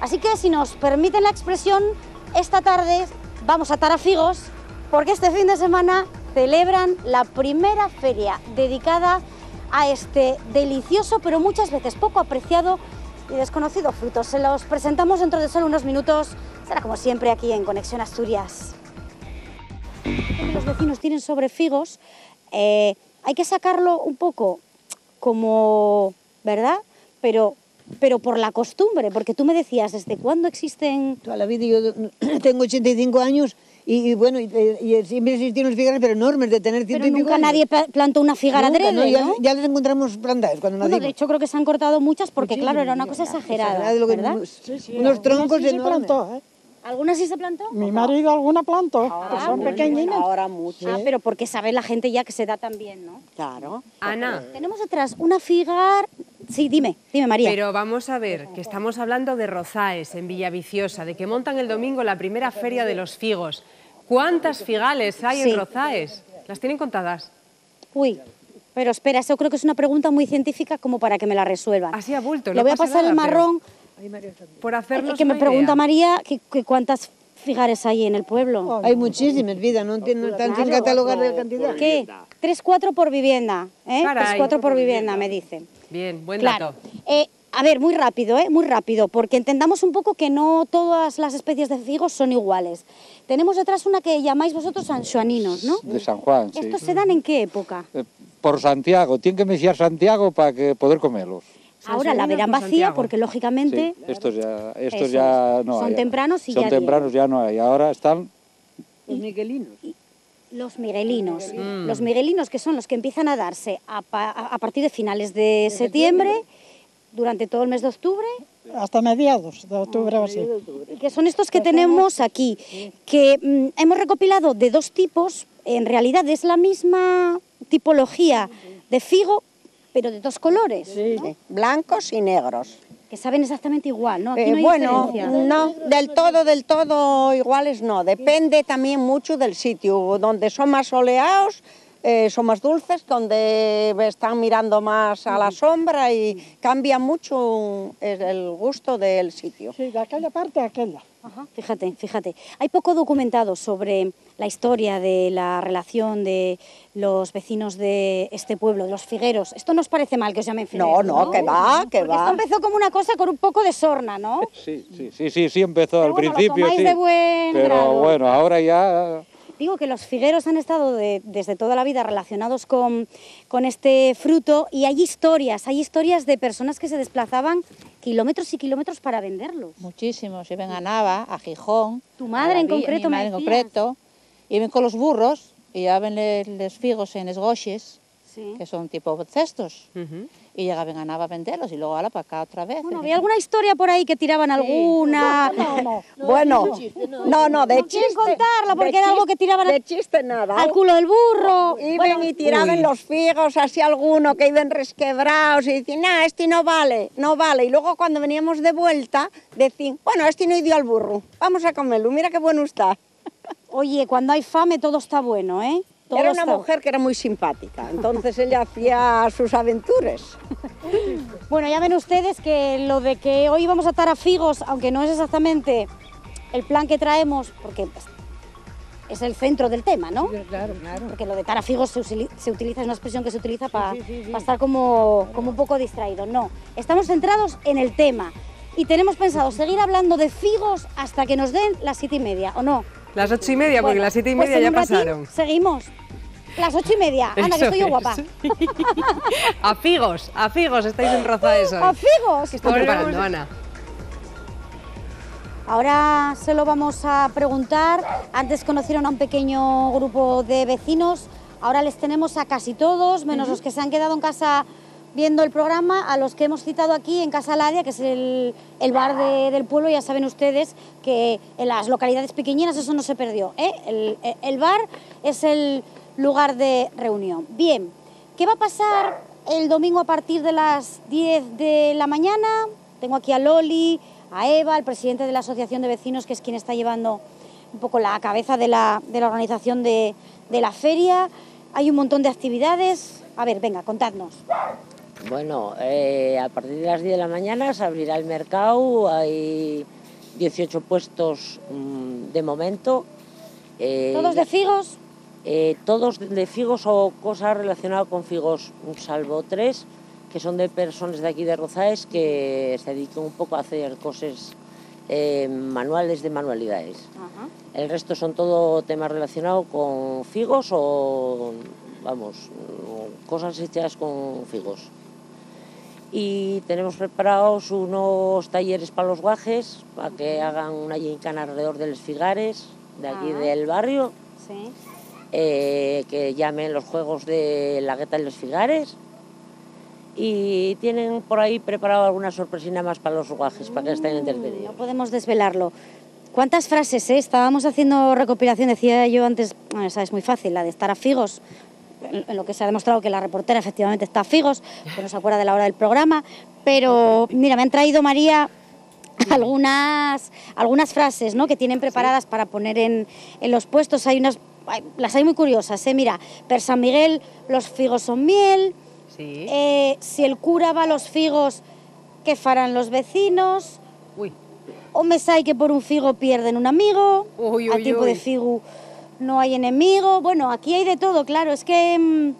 Así que si nos permiten la expresión, esta tarde vamos a atar a figos porque este fin de semana celebran la primera feria dedicada a este delicioso pero muchas veces poco apreciado y desconocido fruto. Se los presentamos dentro de solo unos minutos. Será como siempre aquí en Conexión Asturias. Los vecinos tienen sobre figos. eh, hay que sacarlo un poco como, ¿verdad? Pero, pero por la costumbre, porque tú me decías, ¿desde cuándo existen Toda la vida yo tengo 85 años y, y bueno, y, y siempre existieron unos figueras pero enormes de tener ciento Pero y pico nunca años. nadie pla- plantó una figara Nunca, adrede, ya, ¿no? ya les encontramos plantadas cuando Bueno, nacimos. de hecho creo que se han cortado muchas porque, Muchísimas, claro, era una cosa exagerada, exagerada de lo que- ¿verdad? unos- troncos sí se enormes. plantó, ¿eh? ¿Algunas sí se plantó? Mi marido alguna plantó, son pequeñinas. Ahora mucho. Ah, pero porque sabe la gente ya que se da tan bien, ¿no? Claro. Ana, Tenemos detrás una figar... Sí, dime, dime María. pero vamos a ver, que estamos hablando de Rozaes, en Villaviciosa, de que montan el domingo la primera feria de los figos. ¿Cuántas figales hay Sí. en Rozaes? ¿Las tienen contadas? Uy, pero espera, eso creo que es una pregunta muy científica como para que me la resuelvan. Así a bulto, Le voy a pasa pasar el pero marrón Por hacernos que me una pregunta idea. María que, que cuántas figares hay en el pueblo. Hay muchísimas vidas, no, tienen- no están sin catalogar de cantidad. ¿Qué? Tres, cuatro por vivienda, ¿eh? Caray. Tres, cuatro por vivienda, me dicen. Bien, buen Claro. dato. Eh, a ver, muy rápido, ¿eh? muy rápido, porque entendamos un poco que no todas las especies de figos son iguales. Tenemos detrás una que llamáis vosotros anchoaninos, ¿no? De San Juan, sí. ¿Estos se dan en qué época? Eh, Por Santiago, tienen que meciar Santiago para que poder comerlos. Ahora la verán vacía Santiago. porque lógicamente Sí, estos ya, estos ya no Son hay. tempranos y Son ya tempranos ya no hay. Ahora están Los miguelinos. los miguelinos, los miguelinos que son los que empiezan a darse a, pa- a a partir de finales de septiembre, durante todo el mes de octubre, Hasta mediados de octubre o así. que son estos que tenemos aquí, que mm, hemos recopilado de dos tipos, en realidad es la misma tipología de figo, pero de dos colores, ¿no? Blancos y negros. que saben exactamente igual, ¿no? Aquí Eh, no hay bueno, diferencia. no, del todo, del todo iguales no. Depende también mucho del sitio. Donde son más soleados, eh, son más dulces, donde están mirando más a la sombra y cambia mucho el el gusto del sitio. Sí, de aquella parte a aquella. Ajá, fíjate, fíjate. Hay poco documentado sobre la historia de la relación de los vecinos de este pueblo, de los figueros. Esto no os parece mal que os llamen figueros. No, no, que va, que Porque esto va. empezó como una cosa con un poco de sorna, ¿no? Sí, sí, sí, sí, sí empezó Pero al bueno, lo principio, tomáis sí. de buen Pero grado. bueno, ahora ya Digo que los figueros han estado de- desde toda la vida relacionados con, con este fruto y hay historias, hay historias de personas que se desplazaban kilómetros y kilómetros para venderlos. Muchísimos, iban a Nava, a Gijón. Tu madre en villa, concreto mi me madre en decías. concreto, iban con los burros y llevaban los figos en esgoches, Sí. que son tipo cestos, Ujú. Y llegaban a Nava a venderlos y luego ala para acá otra vez. Bueno, había alguna historia por ahí que tiraban alguna. Bueno, no, no, de No chiste. contarla porque era algo que tiraban De chiste nada. al culo del burro. Iban Bueno, y tiraban los figos así alguno que iban resquebrados y decían, ah, este no vale, no vale. Y luego cuando veníamos de vuelta, decían, bueno, este no dio al burro, vamos a comerlo, mira qué bueno está. Oye, cuando hay fame todo está bueno, ¿eh? Todo era una está- mujer que era muy simpática, entonces ella hacía sus aventuras. Bueno, ya ven ustedes que lo de que hoy vamos a atar a figos, aunque no es exactamente el plan que traemos, porque pues, es el centro del tema, ¿no? Claro, claro. Porque lo de tar a figos se, se utiliza, es una expresión que se utiliza para estar como, como un poco distraído. No, estamos centrados en el tema y tenemos pensado seguir hablando de figos hasta que nos den las siete y media, ¿o no? Las ocho y media, porque las siete y pues media ya pasaron. Seguimos. Las ocho y media. Anda, que Eso estoy yo guapa. A figos, a figos, estáis en Rozaes hoy. ¡A figos! ¿Qué estoy preparando, Ana? Ahora se lo vamos a preguntar. Antes conocieron a un pequeño grupo de vecinos. Ahora les tenemos a casi todos, menos los que se han quedado en casa viendo el programa, a los que hemos citado aquí en Casa Ladia, que es el, el bar de- del pueblo. Ya saben ustedes que en las localidades pequeñinas eso no se perdió. ¿eh? El, el bar es el lugar de reunión. Bien, ¿qué va a pasar el domingo a partir de las 10 de la mañana? Tengo aquí a Loli, a Eva, el presidente de la Asociación de Vecinos, que es quien está llevando un poco la cabeza de la, de la organización de, de la feria. Hay un montón de actividades. A ver, venga, contadnos. Bueno, eh, a partir de las 10 de la mañana se abrirá el mercado, hay 18 puestos mm, de momento. Eh, ¿Todos de figos? Eh, todos de figos o cosas relacionadas con figos, salvo tres, que son de personas de aquí de Rozaes que se dedican un poco a hacer cosas eh, manuales de manualidades. El resto son todo temas relacionados con figos o, vamos, cosas hechas con figos. Y tenemos preparados unos talleres para los guajes, para que hagan una gincana alrededor de los figares de aquí del barrio, Sí. Eh, que llamen los juegos de la gueta de los figares. Y tienen por ahí preparado alguna sorpresina más para los guajes, para que estén No entretenidos. podemos desvelarlo. ¿Cuántas frases? eh? Estábamos haciendo recopilación, decía yo antes, bueno, esa es muy fácil, la de estar a figos, en lo que se ha demostrado que la reportera efectivamente está a figos, que no se acuerda de la hora del programa, pero mira, me han traído María algunas, algunas frases ¿no? que tienen preparadas para poner en, en los puestos. Hay unas, hay- las hay muy curiosas, ¿eh? mira, per San Miguel los figos son miel, Sí. eh, si el cura va a los figos, ¿qué farán los vecinos? Uy. O me sai que por un figo pierden un amigo, Uy, a uy, tiempo uy. de figu no hay enemigo. Bueno, aquí hay de todo, claro. Es que mm,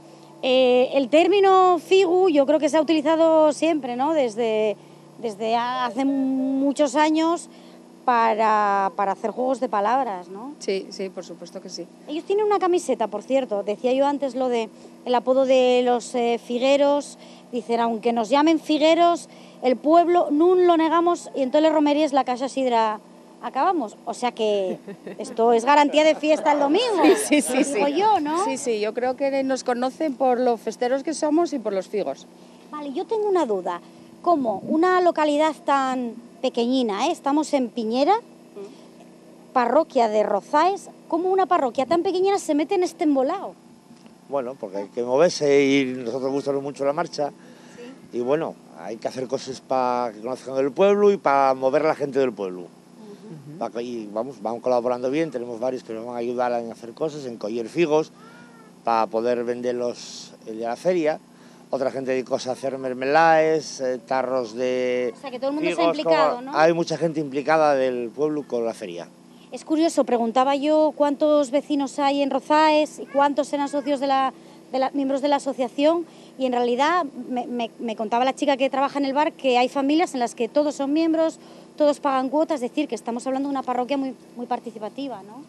eh, el término figu yo creo que se ha utilizado siempre, ¿no? Desde, desde hace muchos años para, para hacer juegos de palabras, ¿no? Sí, sí, por supuesto que sí. Ellos tienen una camiseta, por cierto. Decía yo antes lo de el apodo de los eh, figueros. Dicen, aunque nos llamen figueros, el pueblo nun lo negamos y en todas las romerías la casa sidra acabamos. O sea que esto es garantía de fiesta el domingo. Sí, sí, sí. Digo yo, ¿no? Sí, sí, yo creo que nos conocen por los festeros que somos y por los figos. Vale, yo tengo una duda. ¿Cómo una localidad tan pequeñina, ¿eh? estamos en Piñera, parroquia de Rozaes, cómo una parroquia tan pequeñina se mete en este embolado? Bueno, porque hay que moverse y nosotros gustamos mucho la marcha. Y bueno, hay que hacer cosas para que conozcan el pueblo y para mover a la gente del pueblo. Y vamos, vamos colaborando bien, tenemos varios que nos van a ayudar en hacer cosas, en coger figos, para poder venderlos de la feria. Otra gente dedica a hacer mermeladas, eh, tarros de O sea, que todo el mundo se ha figos, implicado, como- ¿no? Hay mucha gente implicada del pueblo con la feria. Es curioso, preguntaba yo cuántos vecinos hay en Rozaes y cuántos eran socios de la, de la- miembros de la asociación y en realidad me, me- me contaba la chica que trabaja en el bar que hay familias en las que todos son miembros, todos pagan cuotas, es decir, que estamos hablando de una parroquia muy, muy participativa, ¿no?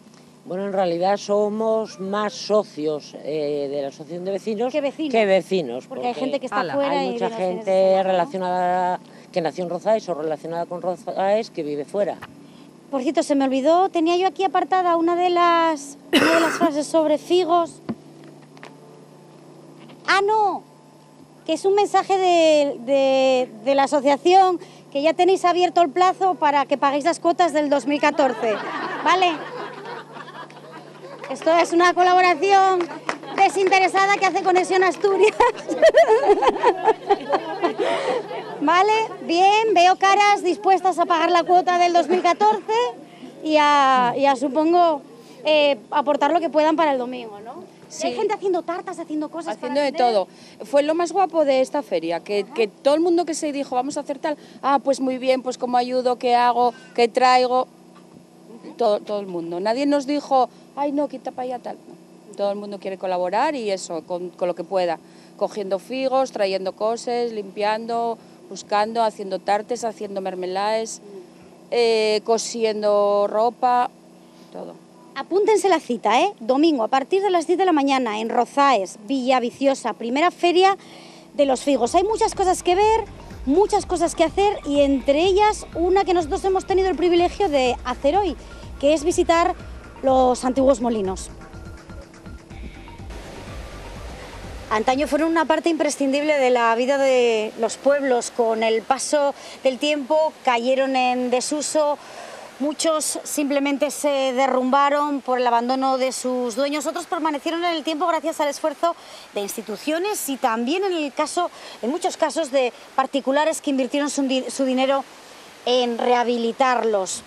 Bueno, en realidad somos más socios eh, de la asociación de vecinos que vecinos. vecinos, Porque hay gente que está Ala, fuera Hay y mucha gente semana, ¿no? relacionada que nació en Rozaes o relacionada con Rozaes que vive fuera. Por cierto, se me olvidó, tenía yo aquí apartada una de las, una de las frases sobre figos. Ah, no, que es un mensaje de, de- de la asociación que ya tenéis abierto el plazo para que paguéis las cuotas del 2014. ¿Vale? Esto es una colaboración desinteresada que hace Conexión Asturias. ¿Vale? Bien, veo caras dispuestas a pagar la cuota del 2014 y a, y a, supongo, eh, aportar lo que puedan para el domingo, ¿no? Sí. Hay gente haciendo tartas, haciendo cosas. Haciendo de todo. Fue lo más guapo de esta feria, que, que todo el mundo que se dijo, vamos a hacer tal, ah, pues muy bien, pues cómo ayudo, qué hago, qué traigo, todo, todo el mundo. Nadie nos dijo, ay, no, quita para allá tal. Todo el mundo quiere colaborar y eso, con, con lo que pueda. Cogiendo figos, trayendo cosas, limpiando, buscando, haciendo tartes, haciendo mermeladas, eh, cosiendo ropa, todo. Apúntense la cita, ¿eh? Domingo, a partir de las 10 de la mañana, en Rozaes, Villa Viciosa, primera feria de los figos. Hay muchas cosas que ver, muchas cosas que hacer y entre ellas una que nosotros hemos tenido el privilegio de hacer hoy, que es visitar los antiguos molinos. Antaño fueron una parte imprescindible de la vida de los pueblos. Con el paso del tiempo cayeron en desuso. Muchos simplemente se derrumbaron por el abandono de sus dueños, otros permanecieron en el tiempo gracias al esfuerzo de instituciones y también en el caso, en muchos casos de particulares que invirtieron su, su dinero en rehabilitarlos.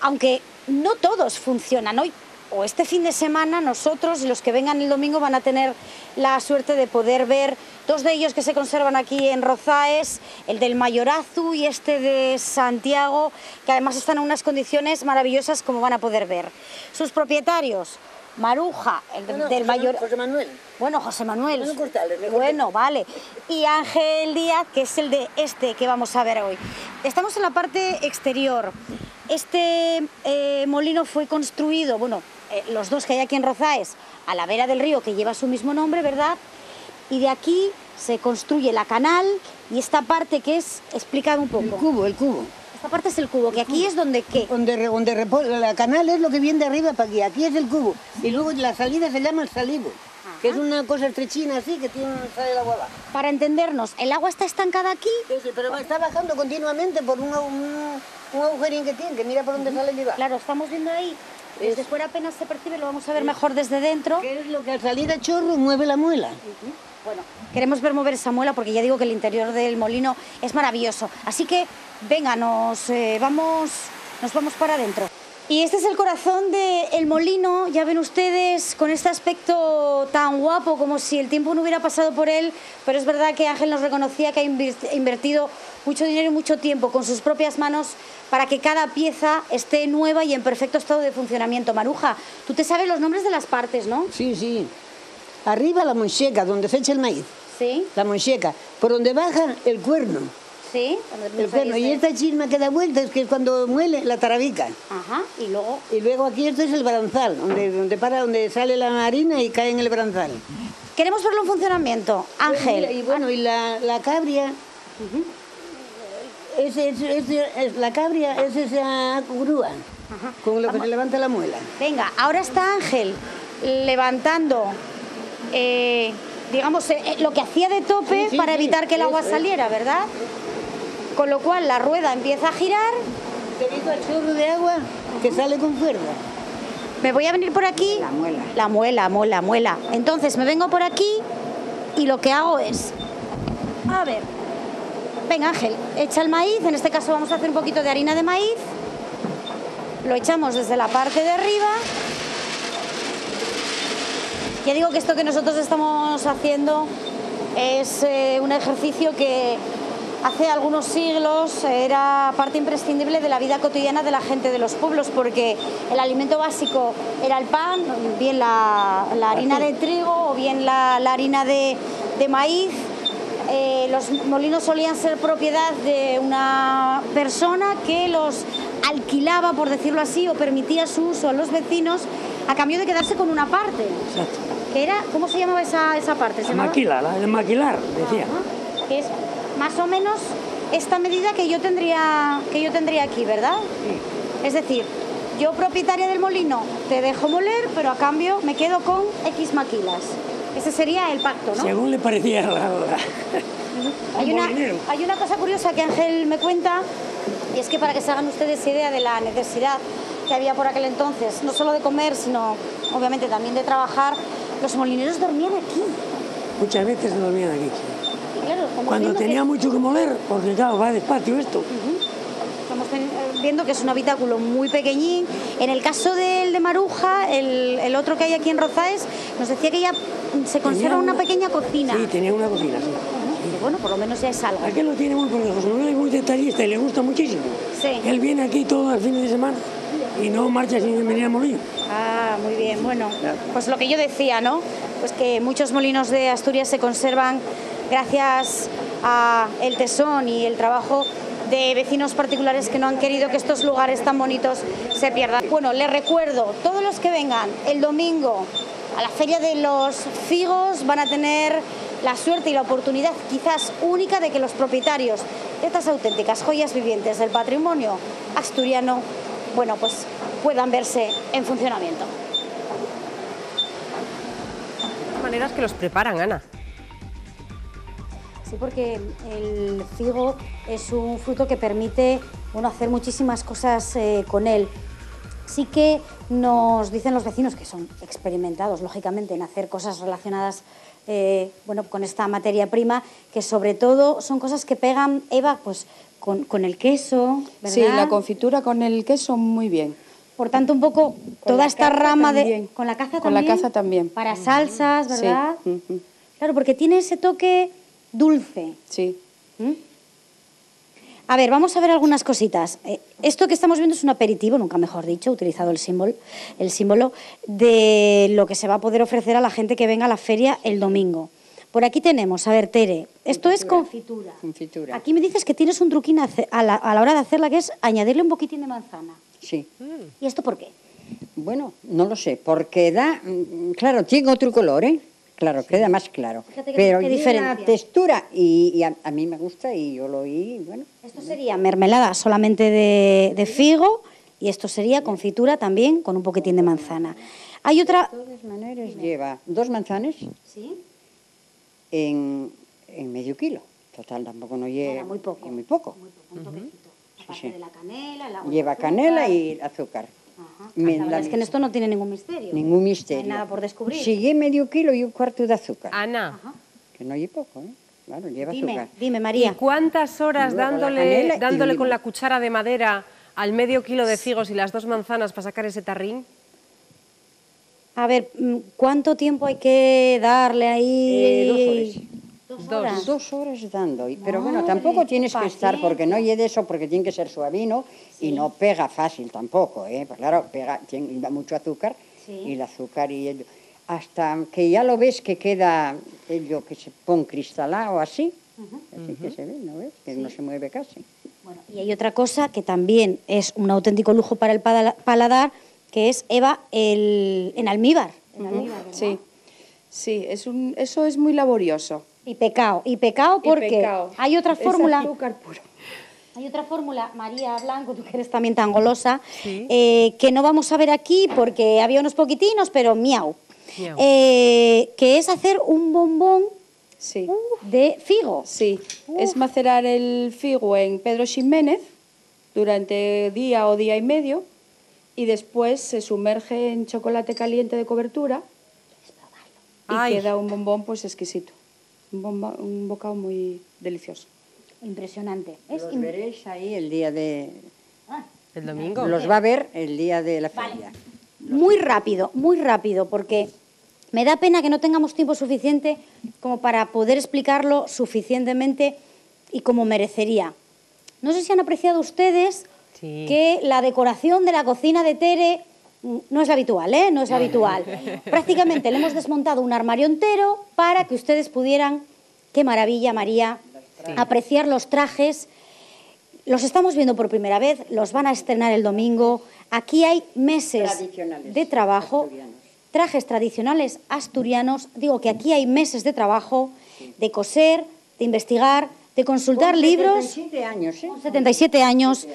Aunque no todos funcionan. Hoy o este fin de semana nosotros y los que vengan el domingo van a tener la suerte de poder ver dos de ellos que se conservan aquí en Rozaes, el del Mayorazu y este de Santiago, que además están en unas condiciones maravillosas como van a poder ver. Sus propietarios, Maruja, el de- del Mayor... José Manuel. Bueno, José Manuel. Manuel Cortales, mejor Bueno, vale. Y Ángel Díaz, que es el de este que vamos a ver hoy. Estamos en la parte exterior. Este eh, molino fue construido, bueno, eh, los dos que hay aquí en Rozaes, a la vera del río que lleva su mismo nombre, ¿verdad? Y de aquí se construye la canal y esta parte que es, explícame un poco. El cubo, el cubo. Esta parte es el cubo, que aquí es donde qué. Donde, donde la canal es lo que viene de arriba para aquí. Aquí es el cubo. Y luego la salida se llama el salivo, que es una cosa estrechina así que tiene sale el agua abajo. Para entendernos, ¿el agua está estancada aquí? Sí, sí, pero está bajando continuamente por un, un, un agujerín que tiene, que mira por dónde sale y va. Claro, estamos viendo ahí. Desde fuera apenas se percibe, lo vamos a ver mejor desde dentro. Que es lo que al salir a chorro mueve la muela. Bueno, queremos ver mover esa muela porque ya digo que el interior del molino es maravilloso. Así que, venga, nos eh, vamos, nos vamos para adentro. Y este es el corazón del molino, ya ven ustedes, con este aspecto tan guapo, como si el tiempo no hubiera pasado por él, pero es verdad que Ángel nos reconocía que ha invertido mucho dinero y mucho tiempo con sus propias manos para que cada pieza esté nueva y en perfecto estado de funcionamiento. Maruja, tú te sabes los nombres de las partes, ¿no? Sí, sí. Arriba la moncheca, donde se echa el maíz. Sí, La moncheca. Por donde baja el cuerno. Sí. El cuerno. Y esta chisma que da vueltas, que es cuando muele la tarabica. Ajá, y luego Y luego aquí esto es el branzal, donde, donde para, donde sale la harina y cae en el branzal. Queremos verlo en funcionamiento. Ángel. Y bueno, y la, la cabria, es, es- es- es- la cabria es esa grúa con lo que se levanta la muela. Venga, ahora está Ángel levantando, eh, digamos, eh, lo que hacía de tope Sí, sí, para sí, evitar que el agua saliera, ¿verdad? Con lo cual la rueda empieza a girar. Debido al chorro de agua que sale con fuerza. Me voy a venir por aquí. La muela. La muela, muela, muela. Entonces me vengo por aquí y lo que hago es. A ver. Venga, Ángel, echa el maíz. En este caso vamos a hacer un poquito de harina de maíz. Lo echamos desde la parte de arriba. Ya digo que esto que nosotros estamos haciendo es eh, un ejercicio que hace algunos siglos era parte imprescindible de la vida cotidiana de la gente de los pueblos porque el alimento básico era el pan, bien la, la harina de trigo o bien la, la harina de, de maíz. Eh, los molinos solían ser propiedad de una persona que los alquilaba, por decirlo así, o permitía su uso a los vecinos a cambio de quedarse con una parte. Exacto. Que era, ¿Cómo se llamaba esa, esa parte? ¿Se de maquilar, decía. Es más o menos esta medida que yo tendría, que yo tendría aquí, ¿verdad? Es decir, yo propietaria del molino te dejo moler, pero a cambio me quedo con X maquilas. Ese sería el pacto, ¿no? Según le parecía la, la- Hay una, hay una cosa curiosa que Ángel me cuenta, y es que para que se hagan ustedes idea de la necesidad que había por aquel entonces, no solo de comer, sino obviamente también de trabajar, los molineros dormían aquí. Muchas veces dormían aquí. Cuando tenía que- mucho que moler, porque claro, va despacio esto. Estamos eh, viendo que es un habitáculo muy pequeñín. En el caso del de Maruja, el, el otro que hay aquí en Rozaes, nos decía que ya se conserva una pequeña cocina. Sí, tenía una cocina, sí. Bueno, por lo menos ya es algo. Aquel lo tiene muy porque José Manuel es muy detallista y le gusta muchísimo. Sí. Él viene aquí todos los fines de semana y no marcha sin venir a molino. Ah, muy bien. Bueno, pues lo que yo decía, ¿no? Pues que muchos molinos de Asturias se conservan gracias a el tesón y el trabajo de vecinos particulares que no han querido que estos lugares tan bonitos se pierdan. Bueno, les recuerdo, todos los que vengan el domingo a la Feria de los Figos van a tener la suerte y la oportunidad quizás única de que los propietarios de estas auténticas joyas vivientes del patrimonio asturiano, bueno, pues puedan verse en funcionamiento. maneras que los preparan, Ana. Sí, porque el figo es un fruto que permite bueno, hacer muchísimas cosas eh, con él. Sí que nos dicen los vecinos, que son experimentados, lógicamente, en hacer cosas relacionadas eh, bueno, con esta materia prima, que sobre todo son cosas que pegan, Eva, pues con, con el queso, ¿verdad? Sí, la confitura con el queso muy bien. Por tanto, un poco Con toda esta rama también. de... Con la caza Con la también. caza también. Para salsas. ¿verdad? Claro, porque tiene ese toque dulce. Sí. ¿Mm? A ver, vamos a ver algunas cositas. Eh, esto que estamos viendo es un aperitivo, nunca mejor dicho, utilizado el símbolo, el símbolo de lo que se va a poder ofrecer a la gente que venga a la feria el domingo. Por aquí tenemos, a ver, Tere, esto es confitura. Confitura. Aquí me dices que tienes un truquín a, la, a la hora de hacerla, que es añadirle un poquitín de manzana. Sí. ¿Y esto por qué? Bueno, no lo sé, porque da, mm, claro, tiene otro color, ¿eh? Claro, queda más claro. Fíjate que- Pero tiene diferencia. textura y, y a, a mí me gusta y yo lo oí, bueno. Esto sería mermelada solamente de, de figo y esto sería confitura también con un poquitín de manzana. Hay otra... De todas maneras lleva dos manzanas ¿Sí? en, en medio kilo. Total, tampoco no lleva... Muy poco. Muy poco. Un toquecito. Aparte sí. de la canela, la Lleva azúcar. canela y azúcar. La verdad la- es que en esto no tiene ningún misterio. Ningún misterio. No hay nada por descubrir. Si lleva medio kilo y un cuarto de azúcar. Ana, Que no lleva poco, ¿eh? Claro, lleva Dime, azúcar. dime, ¿y María. cuántas horas dándole, y dándole con la cuchara de madera al medio kilo de figos y las dos manzanas para sacar ese tarrín? A ver, mm, ¿cuánto tiempo hay que darle ahí? Eh, dos Dos Dos. horas. Dos horas dando. y- Pero bueno, tampoco tienes que estar, porque no lleve eso, porque tiene que ser suavino y no pega fácil tampoco. ¿eh? Pues claro, pega, tiene lleva mucho azúcar Sí. y el azúcar y ello. Hasta que ya lo ves que queda ello que se pone cristalado así. Así que se ve, ¿no ves? Que no se mueve casi. Bueno, y hay otra cosa que también es un auténtico lujo para el paladar, que es, Eva, el, en almíbar. En almíbar, ¿verdad? Sí. Sí, es un, eso es muy laborioso. Y pecado. Y pecado Y porque pecado. hay otra Es fórmula. azúcar puro. Hay otra fórmula, María Blanco, tú que eres también tan golosa, eh, que no vamos a ver aquí porque había unos poquitinos, pero miau. Miau. Eh, que es hacer un bombón Sí. de figo. Sí, es macerar el figo en Pedro Ximénez durante día o día y medio y después se sumerge en chocolate caliente de cobertura y Ay. queda un bombón pues exquisito. Un, bomba- un bocado muy delicioso. Impresionante. Es Los veréis ahí el día de... ¿El domingo? Los va a ver el día de la feria. muy rápido, muy rápido, porque me da pena que no tengamos tiempo suficiente como para poder explicarlo suficientemente y como merecería. No sé si han apreciado ustedes Sí. que la decoración de la cocina de Tere no es habitual, ¿eh? No es habitual. Prácticamente le hemos desmontado un armario entero para que ustedes pudieran, qué maravilla, María, apreciar los trajes. Los estamos viendo por primera vez, los van a estrenar el domingo. Aquí hay meses de trabajo, asturianos. trajes tradicionales asturianos. Digo que aquí hay meses de trabajo, de coser, de investigar, de consultar Con libros. 77 años, ¿eh? 77 años,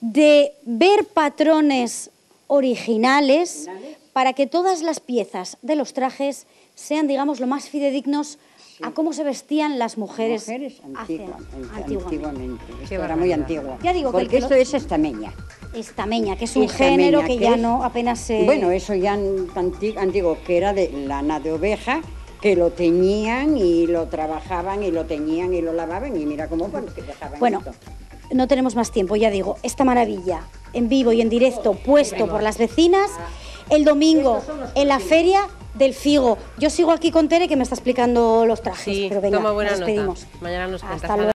de ver patrones originales para que todas las piezas de los trajes sean, digamos, lo más fidedignos a cómo se vestían las mujeres, Mujeres antiguamente. antiguamente. Esto era muy antiguo. Ya digo que el Porque que esto lo- es estameña. Estameña, que es un Estameña, género que, que ya es- no apenas se... Bueno, eso ya an- anti- antiguo, que era de lana de oveja, que lo teñían y lo trabajaban y lo teñían y lo lavaban y mira cómo pues, que dejaban Bueno, esto. no tenemos más tiempo, ya digo, esta maravilla en vivo y en directo puesto por las vecinas el domingo en la feria del Figo. Yo sigo aquí con Tere que me está explicando los trajes, Sí, pero venga, toma buena nos nota. despedimos. Mañana nos Hasta luego.